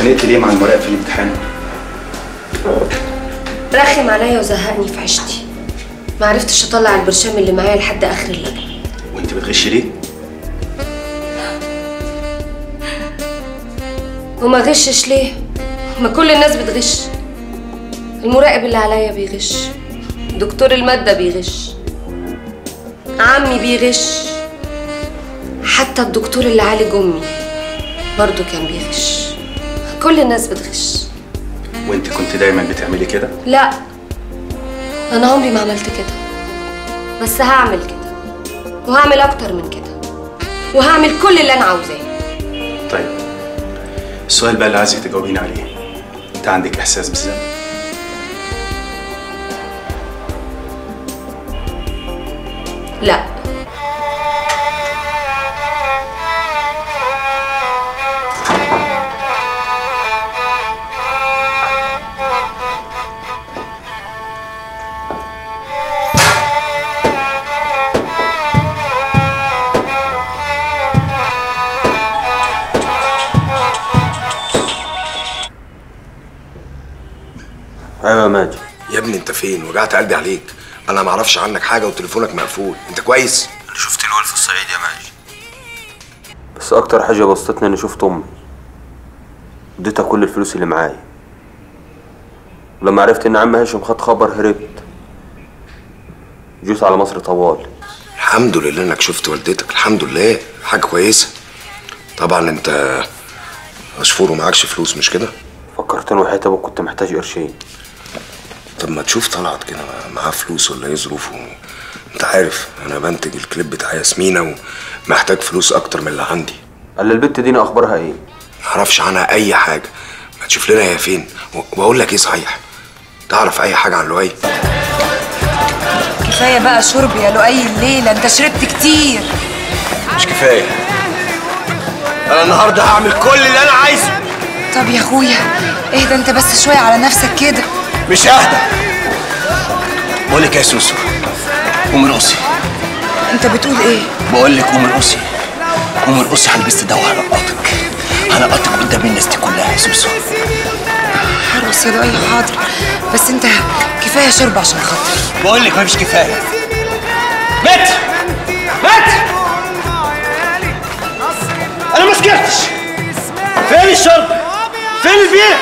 اتخانقت ليه مع المراقب في الامتحان؟ رخم عليا وزهقني في عيشتي. ما عرفتش أطلع البرشام اللي معايا لحد آخر اللجنه وأنت بتغشي ليه؟ وما غشش ليه؟ ما كل الناس بتغش. المراقب اللي عليا بيغش. دكتور المادة بيغش. عمي بيغش. حتى الدكتور اللي عالج أمي برضه كان بيغش. كل الناس بتغش. وانت كنت دايما بتعملي كده؟ لا. أنا عمري ما عملت كده. بس هعمل كده. وهعمل أكتر من كده. وهعمل كل اللي أنا عاوزاه. طيب. السؤال بقى اللي عايزك تجاوبيني عليه. أنت عندك إحساس بالذنب؟ فين؟ وجعت قلبي عليك. أنا ما أعرفش عنك حاجة وتليفونك مقفول. أنت كويس؟ أنا شفت الوالد في الصعيد يا ماجد بس أكتر حاجة بسطتني إني شفت أمي. اديتها كل الفلوس اللي معايا. ولما عرفت إن عم هاشم خد خبر هربت. جيت على مصر طوال. الحمد لله إنك شفت والدتك. الحمد لله. حاجة كويسة. طبعا أنت مشفور ومعكش فلوس مش كده؟ فكرتني وحياة أبوك كنت محتاج قرشين. طب ما تشوف طلعت كده معاه فلوس ولا إيه ظروفه أنت عارف أنا بنتج الكليب بتاع ياسمينة ومحتاج فلوس أكتر من اللي عندي. قال البت دي أخبارها إيه؟ معرفش عنها أي حاجة. ما تشوف لنا هي فين. وبقول لك إيه صحيح. تعرف أي حاجة عن لؤي؟ كفاية بقى شرب يا لؤي الليلة أنت شربت كتير. مش كفاية. أنا النهارده هعمل كل اللي أنا عايزه. طب يا أخويا اهدى أنت بس شوية على نفسك كده. مش ههدى بقول لك يا سوسو قومي ارقصي انت بتقول إيه؟ بقول لك قومي ارقصي قومي ارقصي هلبس ده وهنقطك هنقطك قدام الناس دي كلها يا سوسو. هرقص يا لؤي حاضر. بس انت كفاية شرب عشان خاطري بقول لك مفيش كفاية. مات! مات! أنا ما سكرتش. فين الشرب؟ فين البيره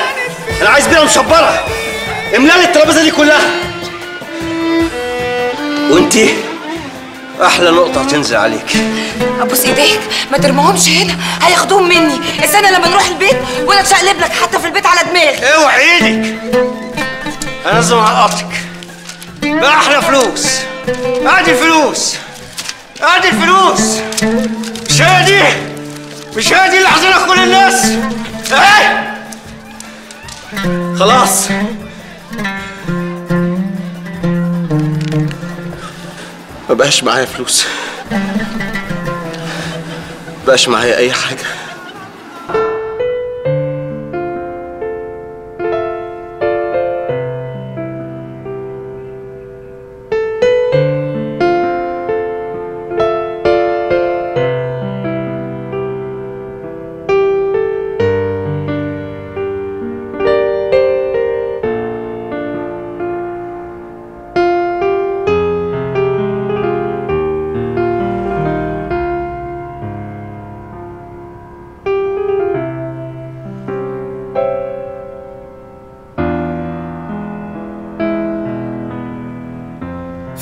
أنا عايز بيرة مشبرة. املالي الترابيزة دي كلها. وانتي أحلى نقطة هتنزل عليك. ابوس ايديك ما ترميهمش هنا. هياخدوهم مني. استنى لما نروح البيت وأنا أتشقلب لك حتى في البيت على دماغي. اوعي إيدك. أنا لازم اقطك باحلى فلوس. أدي الفلوس. أدي الفلوس. مش هي دي؟ مش هي دي اللي حاطينها كل الناس؟ اهي خلاص. ما بقاش معايا فلوس. بقاش معايا أي حاجة.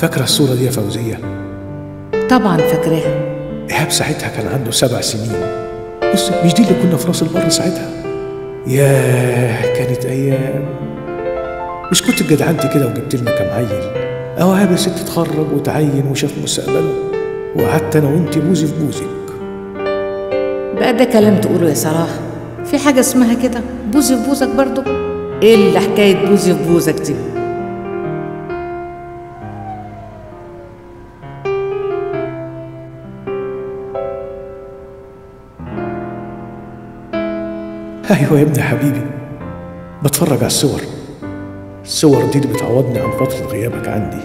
فاكرة الصورة دي يا فوزية؟ طبعا فاكراها. إيهاب ساعتها كان عنده سبع سنين. بص مش دي اللي كنا في راس البر ساعتها؟ ياه كانت أيام. مش كنت اتجدعنتي كده وجبت لنا كام عيل؟ أهو إيهاب يا ستي اتخرج وتعين وشاف مستقبله. وقعدت أنا وأنت بوزي في بوزك بقى ده كلام تقوله يا صراحة في حاجة اسمها كده؟ بوزي في بوزك برضو إيه اللي حكاية بوزي في بوزك دي؟ أيوة يا ابني حبيبي. بتفرج على الصور. الصور دي اللي بتعوضني عن فترة غيابك عندي.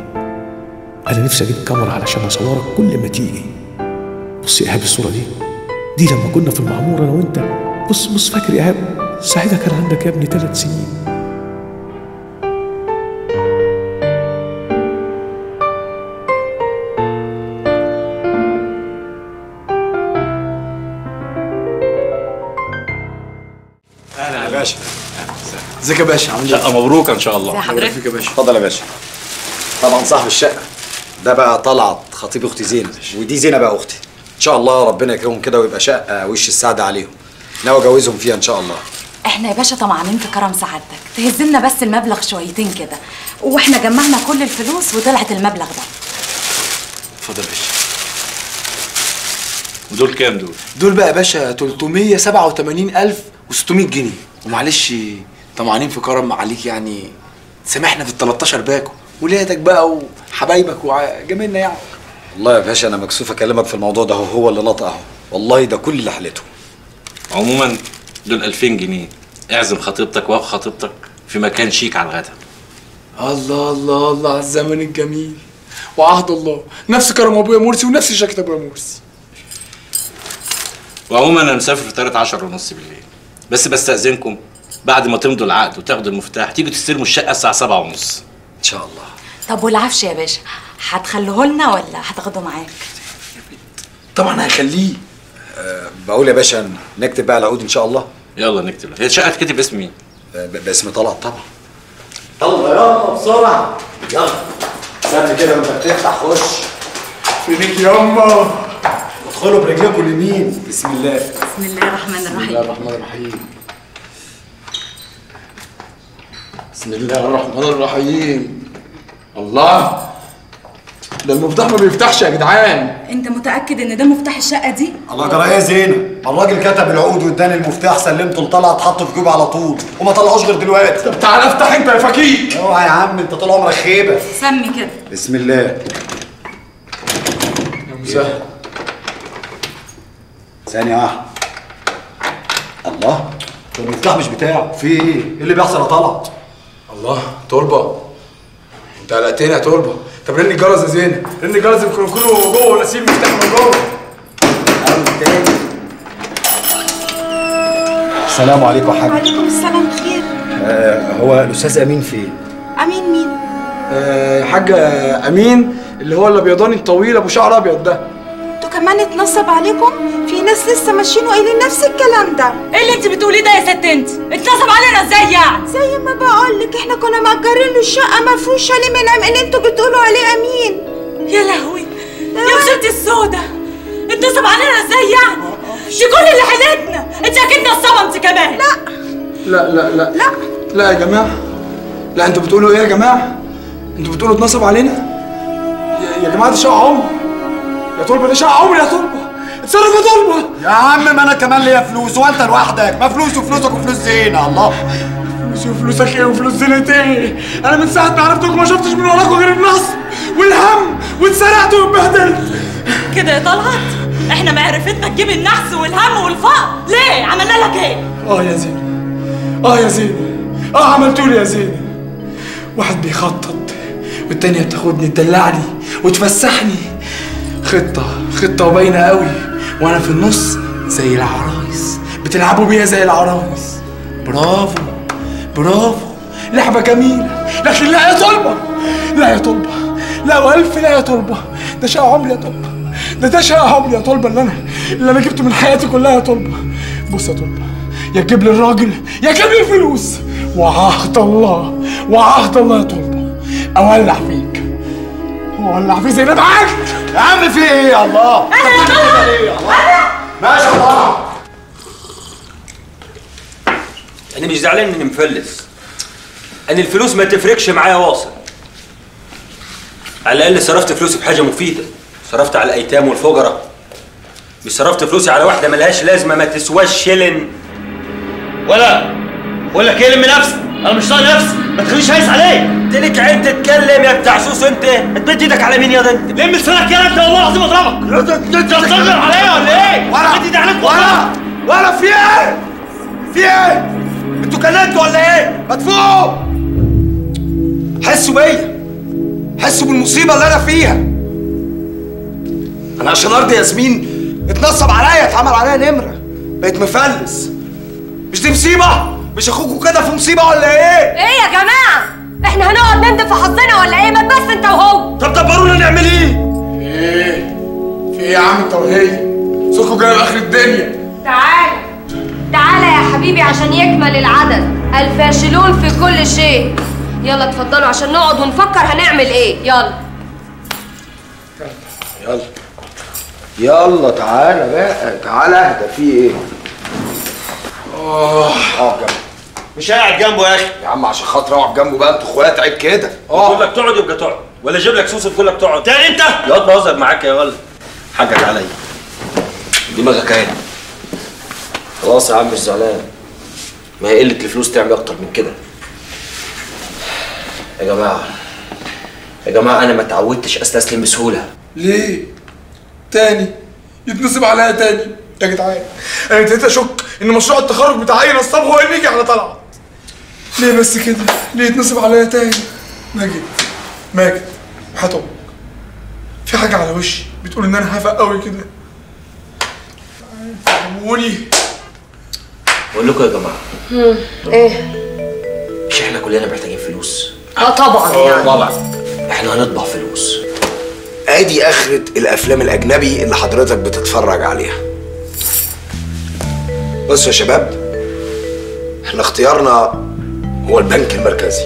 أنا نفسي أجيب كاميرا علشان أصورك كل ما تيجي. بص يا إيهاب الصورة دي دي لما كنا في المعمورة أنا وأنت. بص بص فاكر يا إيهاب؟ ساعتها كان عندك يا ابني ثلاث سنين. ازيك يا باشا؟ عامل شقة مبروكة إن شاء الله. حضرتك؟ فيك يا باشا؟ اتفضل يا باشا. طبعا صاحب الشقة. ده بقى طلعت خطيب أختي زينب ودي زينب بقى أختي. إن شاء الله ربنا يكرمهم كده ويبقى شقة وش السعادة عليهم. ناوي أجوزهم فيها إن شاء الله. إحنا يا باشا طمعانين في كرم سعادتك. تهزلنا بس المبلغ شويتين كده. وإحنا جمعنا كل الفلوس وطلعت المبلغ ده. اتفضل يا باشا. ودول كام دول؟ دول بقى يا باشا 387600 جنيه. ومعلش طمعانين في كرم عليك يعني. سامحنا في ال 13 باكو. ولادك بقى وحبايبك وجميلنا يعني. والله يا باشا أنا مكسوف أكلمك في الموضوع ده هو اللي نطق أهو. والله ده كل اللي حلته عموما دول 2000 جنيه. اعزم خطيبتك واخو خطيبتك في مكان شيك على الغدا. الله الله الله على الزمن الجميل. وعهد الله. نفس كرم أبويا مرسي ونفس شكل أبويا مرسي. وعموما أنا مسافر في 13 ونص بالليل. بس بستأذنكم بعد ما تمضوا العقد وتاخدوا المفتاح تيجوا تستلموا الشقة الساعة 7 ونص. إن شاء الله. طب والعفش يا باشا هتخليه لنا ولا هتاخده معاك؟ طبعا هخليه أه بقول يا باشا نكتب بقى العقود إن شاء الله. يلا نكتب. هي الشقة تكتب اسم مين؟ أه ب- باسم طلعت طبعا. يلا يلا بسرعة. يلا. استنى كده وانت بتفتح خش. فينك ياما ادخلوا برجلكم اليمين. بسم الله. بسم الله الرحمن بسم الرحيم الله الرحمن الرحيم. بسم الله الرحمن الرحيم. الله. ده المفتاح ما بيفتحش يا جدعان. انت متأكد ان ده مفتاح الشقة دي؟ الله جرى إيه يا زينب الراجل كتب العقود واداني المفتاح سلمته لطلعت حطه في جيبه على طول. وما طلعوش غير دلوقتي. طب تعالى افتح انت يا فكيك أوعى يا عم انت طول عمرك خيبة. سمي كده. بسم الله. يا مسهل ثانية واحدة. الله. ده المفتاح مش بتاعه. في إيه؟ إيه اللي بيحصل يا طلعت؟ الله تربة. انت قلقتني يا تربة. طب رن الجرس يا زينب رن الجرس يمكن يكونوا جوه وناسيين المفتاح من جوه. السلام عليكم يا حاج. وعليكم السلام خير. آه هو الأستاذ أمين فين؟ أمين مين؟ آه يا حاج أمين اللي هو الأبيضاني الطويل أبو شعر أبيض ده. أنتوا كمان اتنصب عليكم؟ في ناس لسه ماشيين وقايلين نفس الكلام ده. إيه اللي انت بتقوليه ده يا ست انت؟ اتنصب علينا إزاي يعني؟ زي ما بقول لك إحنا كنا مأجرين له الشقة مفروشة ليه من اللي أنتوا بتقولوا عليه أمين. يا لهوي! يا وسيلتي السودة! اتنصب علينا إزاي يعني؟ دي كل اللي حيلتنا انت أكيد نصابة انت كمان. لا. لا لا لا. لا. لا يا جماعة. لا أنتوا بتقولوا إيه يا جماعة؟ أنتوا بتقولوا اتنصب علينا؟ يا, يا جماعة ده شقة عمر. يا طلبه ده شقة عمر يا طلبه اتصرف يا طلبه يا عم ما أنا كمان ليا فلوس وأنت لوحدك. ما فلوس وفلوسك وفلوس زينة الله. فلوسي وفلوسك إيه وفلوس زينة إيه؟ أنا من ساعة ما عرفتكم ما شفتش من وراكم غير النصب والهم واتسرقت واتبهدلت. كده يا طلعت إحنا معرفتنا تجيب النحس والهم والفقر. ليه؟ عملنا لك إيه؟ آه يا زينة. آه يا زينة. آه عملتولي يا زينة. واحد بيخطط والتانية بتاخدني تدلعني وتفسحني. خطة خطة وباينة قوي. وأنا في النص زي العرايس بتلعبوا بيا زي العرايس. برافو برافو. لعبة جميلة لكن لا يا طلبة لا يا طلبة. لا وألف لا يا طلبة. ده شقى عمري يا طلبة. ده ده شقى عمري يا طلبة اللي أنا اللي أنا جبته من حياتي كلها يا طلبة. بص يا طلبة يا تجيب لي الراجل يا تجيب لي الفلوس. وعهد الله وعهد الله يا طلبة. أولع فيك. أولع فيه زي ما معاك يا عم في إيه يا الله؟ أنا يا طلعت ماشي يا الله؟ أنا مش زعلان إني مفلس. أنا الفلوس ما تفرقش معايا واصل. على الأقل صرفت فلوسي في حاجة مفيدة. صرفت على الأيتام والفقراء مش صرفت فلوسي على واحدة ملهاش لازمة ما تسواش شلن ولا بقول لك إيه لم نفسك. أنا مش طايق نفسي. ما تخليش هايس عليك. تلك عين تتكلم يا بتاع سوس انت. هتمد إيدك على مين يا ده انت لم لسانك يا انت والله العظيم اضربك. انت تصغر عليا ولا إيه؟ ولا مد ايدي عليك ولا ولا في إيه؟ في إيه؟ أنتوا كلمتوا ولا إيه؟ ما تفوقوا حسوا بيا. حسوا بالمصيبة اللي أنا فيها. أنا عشان أرضي ياسمين اتنصب عليا اتعمل عليا نمرة. بقيت مفلس. مش دي مصيبة؟ مش اخوكوا كده في مصيبة ولا إيه؟ إيه يا جماعة؟ إحنا هنقعد نندم في حظنا ولا إيه؟ ما بس انت وهو. طب دبرونا نعمل إيه؟ إيه؟ في إيه يا عم انت وهي صوتكوا جاي اخر الدنيا. تعال. تعال يا حبيبي عشان يكمل العدد. الفاشلون في كل شيء. يلا اتفضلوا عشان نقعد ونفكر هنعمل إيه. يلا. يلا. يلا تعالى بقى. تعالى اهدى في إيه؟ آه. جنبه مش قاعد جنبه يا أخي. يا عم عشان خاطر أقعد جنبه بقى أنتوا أخوات عيب كده. بقول لك تقعد يبقى تقعد. ولا أجيب لك سوسه تقول لك تقعد. تاني أنت؟ يقعد بهزر معاك يا ولد. حقك عليا. دماغك إيه خلاص يا عم مش زعلان. ما هي قلة الفلوس تعمل أكتر من كده. يا جماعة يا جماعة أنا ما اتعودتش أستسلم بسهولة. ليه؟ تاني؟ يتنصب عليا تاني. يا جدعان أنا ابتديت أشك إن مشروع التخرج بتاع اي نصاب هو اللي يجي على طلعت ليه بس كده؟ ليه يتنصب عليا تاني؟ ماجد ماجد هاتم في حاجة على وشي بتقول إن أنا هفق قوي كده. فهموني بقول لكم يا جماعة. إيه؟ مش إحنا كلنا محتاجين فلوس. آه طبعا يعني. طبعا. إحنا هنطبع فلوس. أدي آخرة الأفلام الأجنبي اللي حضرتك بتتفرج عليها. بصوا يا شباب إحنا اختيارنا هو البنك المركزي.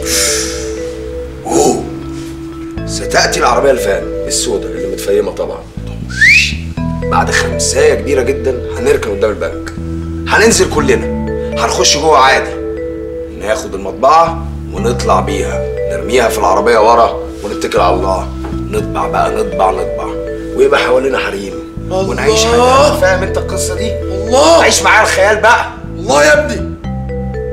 أوه. ستأتي العربية الفان السوداء اللي متفيمه طبعا. بعد خمسايه كبيرة جدا هنركن قدام البنك. هننزل كلنا. هنخش جوه عادي. ناخد المطبعة ونطلع بيها. نرميها في العربية ورا ونتكل على الله. نطبع بقى نطبع نطبع. ويبقى حوالينا حريم. ونعيش حياتنا فاهم انت القصة دي؟ الله. عيش معايا الخيال بقى. الله يا ابني.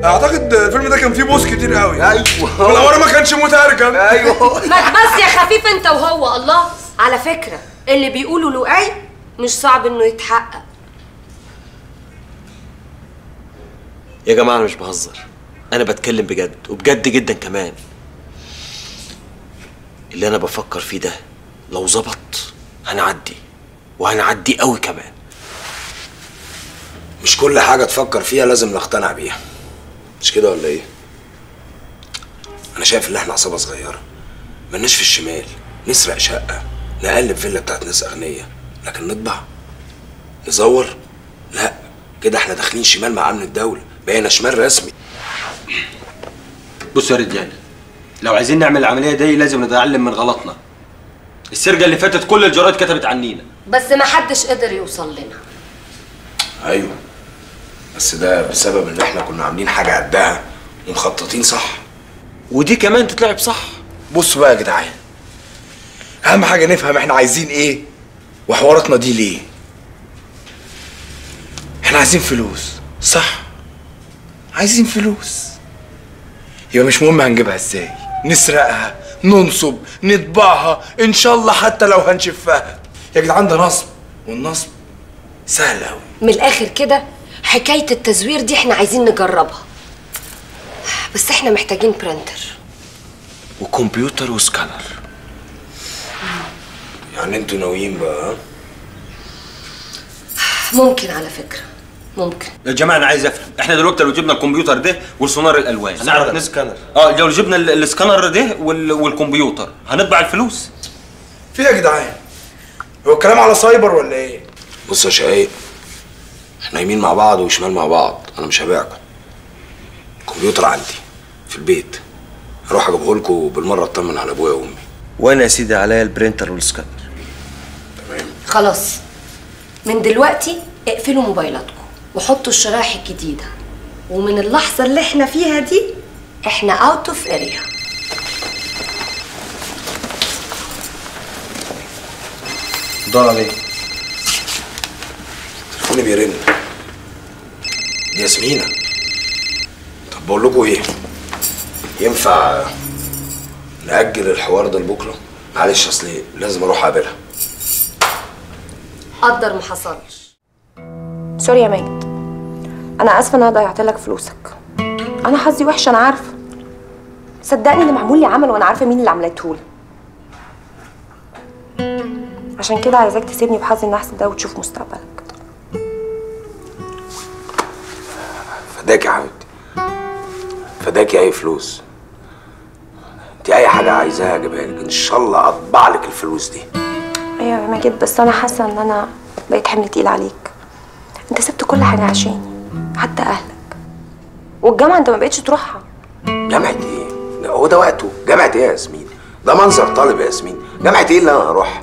أعتقد الفيلم ده كان فيه بوس كتير قوي. أيوه. والأول ما كانش مترجم أيوه. ما بس يا خفيف أنت وهو الله. على فكرة اللي بيقولوا لؤي مش صعب إنه يتحقق. يا جماعة أنا مش بهزر. أنا بتكلم بجد وبجد جدا كمان. اللي أنا بفكر فيه ده لو ظبط هنعدي. وهنعدي قوي كمان. مش كل حاجة تفكر فيها لازم نقتنع بيها. مش كده ولا إيه؟ أنا شايف ان إحنا عصابة صغيرة ملناش في الشمال نسرق شقة نقلب فيلا بتاعت ناس اغنياء لكن نطبع نزور؟ لا كده إحنا داخلين شمال مع أمن الدولة بقينا شمال رسمي. بصوا يا رجاله لو عايزين نعمل العملية دي لازم نتعلم من غلطنا. السرقة اللي فاتت كل الجرايد كتبت عنينا. بس ما حدش قدر يوصل لنا. أيوه. بس ده بسبب ان إحنا كنا عاملين حاجة قدها ومخططين صح. ودي كمان تتلعب صح؟ بصوا بقى يا جدعان أهم حاجة نفهم إحنا عايزين إيه وحواراتنا دي ليه. إحنا عايزين فلوس صح؟ عايزين فلوس. يبقى مش مهم هنجيبها إزاي نسرقها ننصب نطبعها إن شاء الله حتى لو هنشفها. يا جدعان ده نصب والنصب سهل قوي من الآخر كده حكاية التزوير دي إحنا عايزين نجربها. بس إحنا محتاجين printer وكمبيوتر وسكانر. يعني أنتوا ناويين بقى ها؟ ممكن على فكرة. ممكن. يا جماعة أنا عايز أفهم. إحنا دلوقتي لو جبنا الكمبيوتر ده والسونار الألوان هنعرف نسكانر آه لو جبنا ال- السكانر ده وال- والكمبيوتر هنطبع الفلوس؟ في إيه يا جدعان؟ هو الكلام على سايبر ولا إيه؟ بص يا شقايق إحنا يمين مع بعض وشمال مع بعض أنا مش هبيعكم. الكمبيوتر عندي في البيت. هروح أجيبه لكم بالمرة اطمن على أبويا وأمي. وأنا يا سيدي عليا ال printer وال scanner خلاص. من دلوقتي اقفلوا موبايلاتكم وحطوا الشرايح الجديدة. ومن اللحظة اللي إحنا فيها دي إحنا out of area دور عليه تليفوني بيرن دي ياسمينة طب بقول لكم إيه ينفع نأجل الحوار ده لبكره معلش اصل لازم أروح اقابلها قدر ما حصلش sorry يا ماجد أنا اسفه ان أنا ضيعت لك فلوسك أنا حظي وحش أنا عارفه صدقني اللي معمول لي عمل وأنا عارفه مين اللي عملته لي عشان كده عايزاك تسيبني بحظي النحس ده وتشوف مستقبلك فداك يا حبيبتي. فداكي أي فلوس. أنت أي حاجة عايزاها اجيبها لك إن شاء الله أطبع لك الفلوس دي. أيوه يا ماجد بس أنا حاسة إن أنا بقيت حمل تقيل عليك. أنت سبت كل حاجة عشاني حتى أهلك. والجامعة أنت ما بقتش تروحها. جامعة إيه؟ هو ده وقته. جامعة إيه يا ياسمين؟ ده منظر طالب يا ياسمين. جامعة إيه اللي أنا هروح؟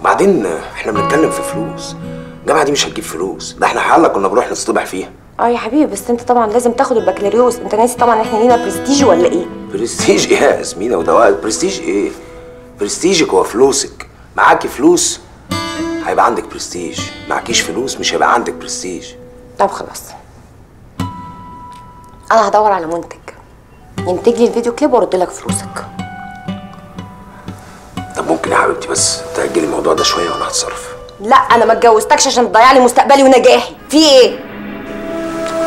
وبعدين إحنا بنتكلم في فلوس. الجامعة دي مش هتجيب فلوس. ده إحنا حالة كنا بنروح نصطبح فيها. آه يا حبيبي بس انت طبعا لازم تاخد البكالوريوس. انت ناسي طبعا إحنا لينا برستيج ولا إيه؟ برستيج إيه يا ياسمين وده وقت. برستيج إيه؟ برستيجك هو فلوسك. معاكي فلوس هيبقى عندك برستيج معكيش فلوس مش هيبقى عندك برستيج طب خلاص. أنا هدور على منتج. ينتج لي الفيديو كليب وأرد لك فلوسك. طب ممكن يا حبيبتي بس تأجلي الموضوع ده شوية وأنا هتصرف. لا أنا ما اتجوزتكش عشان تضيع لي مستقبلي ونجاحي. في إيه؟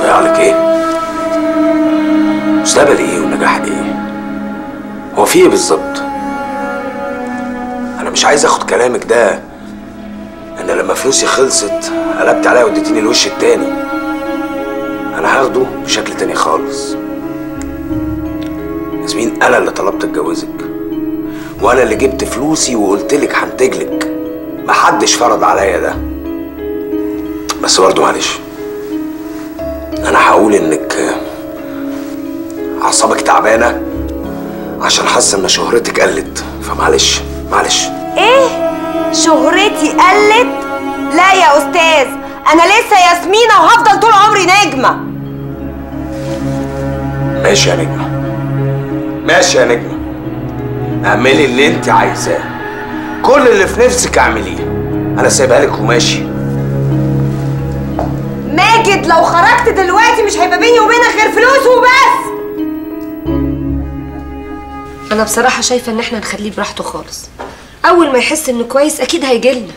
ضيع لك إيه مستقبل إيه ونجاح إيه؟ هو في إيه بالظبط؟ أنا مش عايز آخد كلامك ده إن لما فلوسي خلصت قلبت عليا واديتيني الوش التاني. أنا هاخده بشكل تاني خالص. ياسمين أنا اللي طلبت اتجوزك وأنا اللي جبت فلوسي وقلت لك هنتجلك. محدش فرض عليا ده. بس برضه معلش. أنا هقول إنك أعصابك تعبانة عشان حاسه إن شهرتك قلت. فمعلش معلش. إيه؟ شهرتي قلت؟ لا يا أستاذ أنا لسه ياسمينة وهفضل طول عمري نجمة. ماشي يا نجمة. ماشي يا نجمة. اعملي اللي أنت عايزاه. كل اللي في نفسك اعمليه. أنا سايبها لك وماشي. ماجد لو خرجت دلوقتي مش هيبقى بيني وبينك غير فلوس وبس. أنا بصراحة شايفة إن إحنا نخليه براحته خالص. أول ما يحس إنه كويس أكيد هيجيلنا.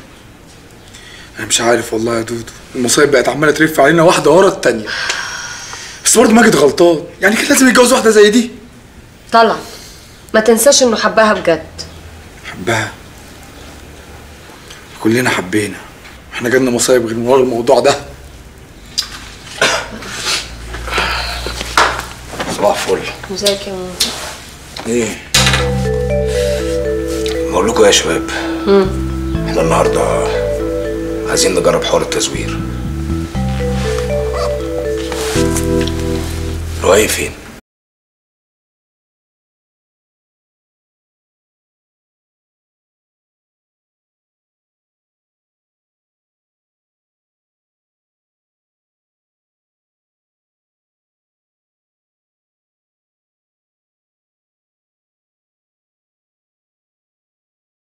أنا مش عارف والله يا دودو. المصايب بقت عمالة تلف علينا واحدة ورا التانية. بس برضه ماجد غلطان. يعني كان لازم يتجوز واحدة زي دي. طلع. ما تنساش إنه حبها بجد. حبها؟ كلنا حبينا. إحنا جالنا مصايب غير من ورا الموضوع ده. صباح فل ازيك يا ماما؟ إيه؟ بقول لكم يا شباب. مم. إحنا النهارده عايزين نجرب حوار التزوير. رؤية فين؟